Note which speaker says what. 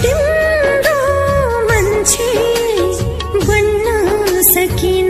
Speaker 1: तिम्रो मान्छे बन्न सकिन।